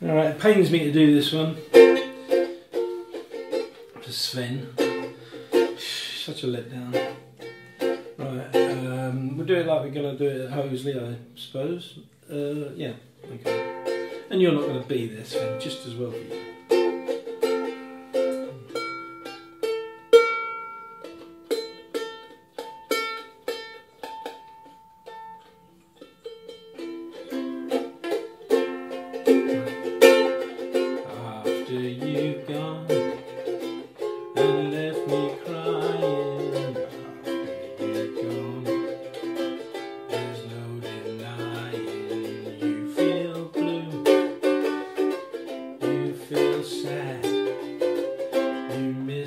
Alright, it pains me to do this one. To Sven. Such a letdown. Right, um, we'll do it like we're going to do it at Hosley, I suppose. Uh, yeah, okay. And you're not going to be there, Sven, just as well for you.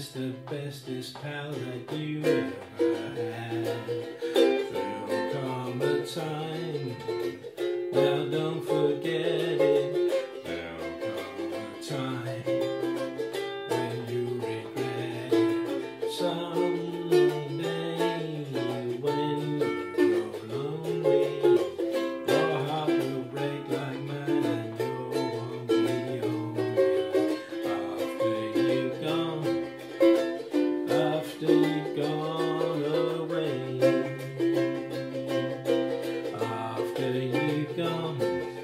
Miss the bestest pal that you ever had. There'll come a time, now don't forget it. After you gone away, after you've gone.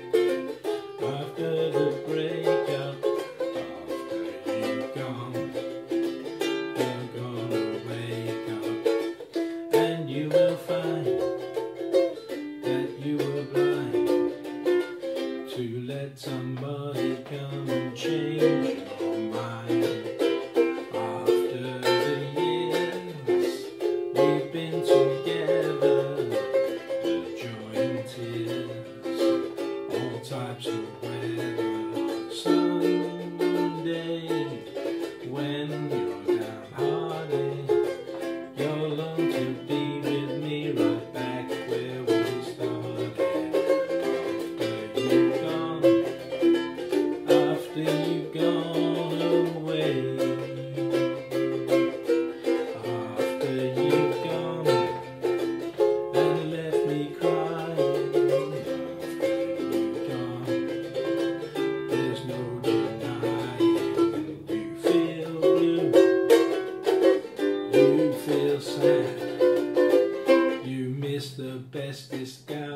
types of weather. Sunday, when you're downhearted, you're long to be with me right back where we started. After you've gone, after you've gone away. sad. You miss the bestest guy.